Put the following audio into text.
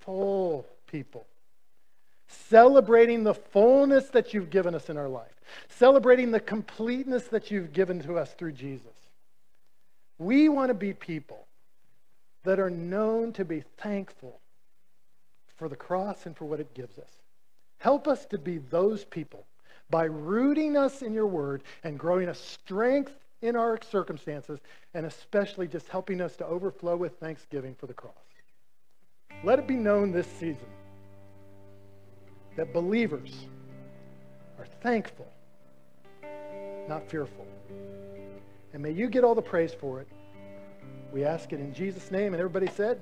full people. Celebrating the fullness that you've given us in our life. Celebrating the completeness that you've given to us through Jesus. We want to be people that are known to be thankful for the cross and for what it gives us. Help us to be those people by rooting us in your word and growing a strength in our circumstances, and especially just helping us to overflow with thanksgiving for the cross. Let it be known this season that believers are thankful, not fearful. And may you get all the praise for it. We ask it in Jesus' name. And everybody said.